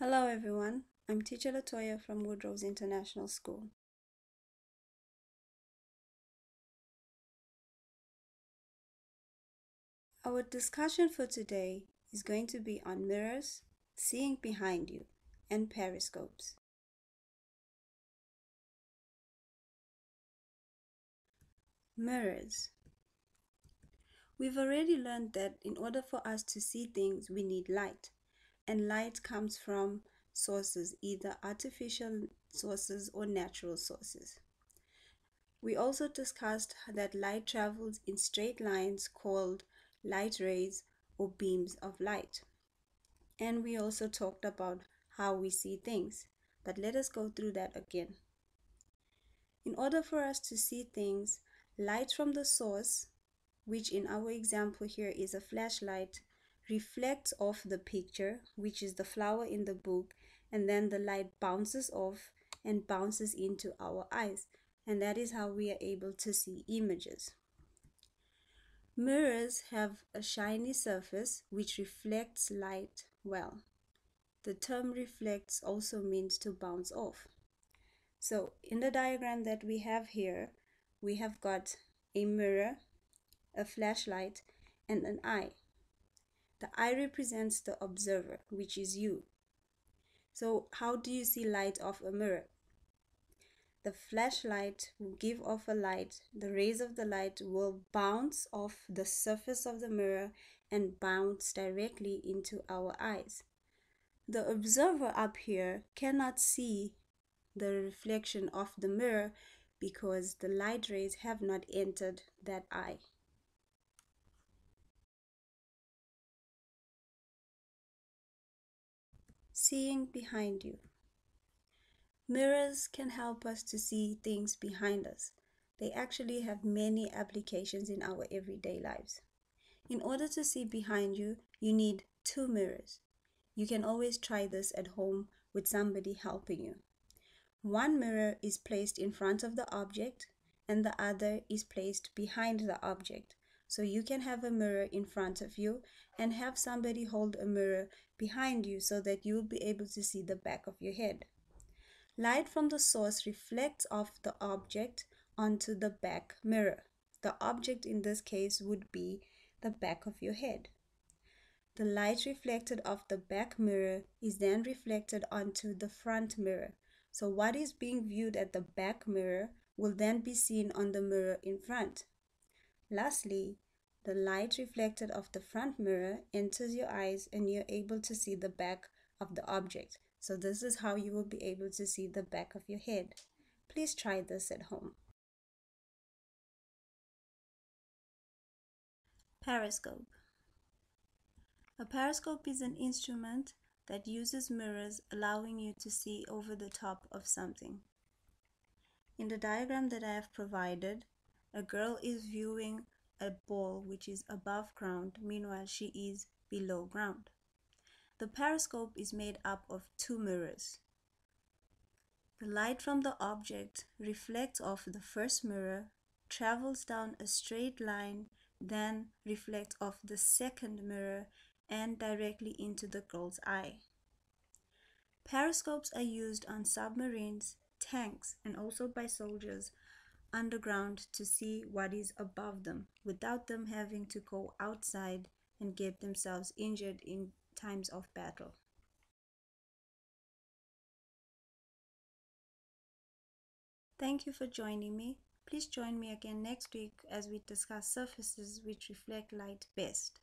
Hello everyone, I'm teacher Latoya from Woodrose International School. Our discussion for today is going to be on mirrors, seeing behind you, and periscopes. Mirrors. We've already learned that in order for us to see things, we need light and light comes from sources, either artificial sources or natural sources. We also discussed that light travels in straight lines called light rays or beams of light. And we also talked about how we see things, but let us go through that again. In order for us to see things, light from the source, which in our example here is a flashlight, reflects off the picture, which is the flower in the book, and then the light bounces off and bounces into our eyes. And that is how we are able to see images. Mirrors have a shiny surface which reflects light well. The term reflects also means to bounce off. So in the diagram that we have here, we have got a mirror, a flashlight, and an eye. The eye represents the observer, which is you. So how do you see light off a mirror? The flashlight will give off a light. The rays of the light will bounce off the surface of the mirror and bounce directly into our eyes. The observer up here cannot see the reflection of the mirror because the light rays have not entered that eye. Seeing behind you. Mirrors can help us to see things behind us. They actually have many applications in our everyday lives. In order to see behind you, you need two mirrors. You can always try this at home with somebody helping you. One mirror is placed in front of the object and the other is placed behind the object. So you can have a mirror in front of you and have somebody hold a mirror behind you so that you'll be able to see the back of your head. Light from the source reflects off the object onto the back mirror. The object in this case would be the back of your head. The light reflected off the back mirror is then reflected onto the front mirror. So what is being viewed at the back mirror will then be seen on the mirror in front. Lastly, the light reflected off the front mirror enters your eyes and you're able to see the back of the object. So this is how you will be able to see the back of your head. Please try this at home. Periscope. A periscope is an instrument that uses mirrors allowing you to see over the top of something. In the diagram that I have provided, a girl is viewing a ball which is above ground, meanwhile she is below ground. The periscope is made up of two mirrors. The light from the object reflects off the first mirror, travels down a straight line, then reflects off the second mirror and directly into the girl's eye. Periscopes are used on submarines, tanks, and also by soldiers underground to see what is above them without them having to go outside and get themselves injured in times of battle. Thank you for joining me. Please join me again next week as we discuss surfaces which reflect light best.